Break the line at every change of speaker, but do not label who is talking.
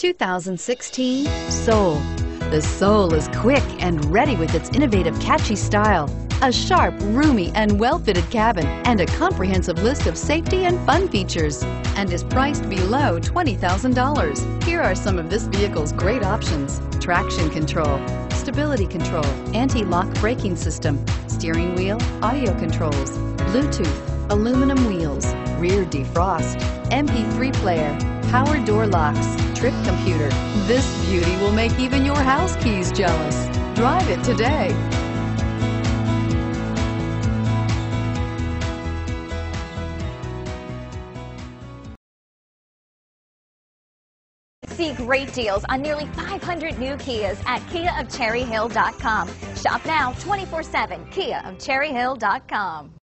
2016 Soul. The Soul is quick and ready with its innovative, catchy style. A sharp, roomy, and well-fitted cabin, and a comprehensive list of safety and fun features, and is priced below $20,000. Here are some of this vehicle's great options. Traction control, stability control, anti-lock braking system, steering wheel, audio controls, Bluetooth, aluminum wheels, rear defrost, MP3 player, power door locks, trip computer. This beauty will make even your house keys jealous. Drive it today.
See great deals on nearly 500 new Kias at KiaofCherryHill.com. Shop now 24-7, KiaofCherryHill.com.